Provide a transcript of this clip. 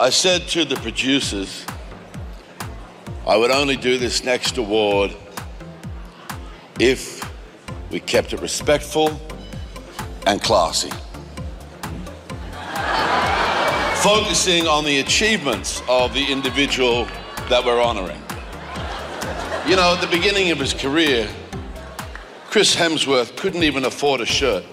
I said to the producers, I would only do this next award if we kept it respectful and classy. Focusing on the achievements of the individual that we're honoring. You know, at the beginning of his career, Chris Hemsworth couldn't even afford a shirt.